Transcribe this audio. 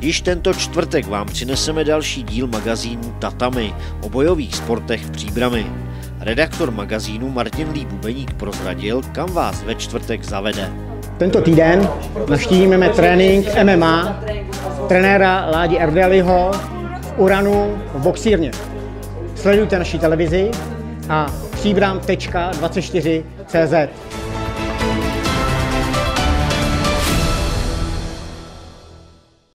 Již tento čtvrtek vám přineseme další díl magazínu Tatami o bojových sportech v Příbrami. Redaktor magazínu Martin Lí Bubeník prozradil, kam vás ve čtvrtek zavede. Tento týden navštívíme trénink MMA trenéra Ládi Erdeliho v Uranu v boxírně. Sledujte naši televizi a příbram.24.cz.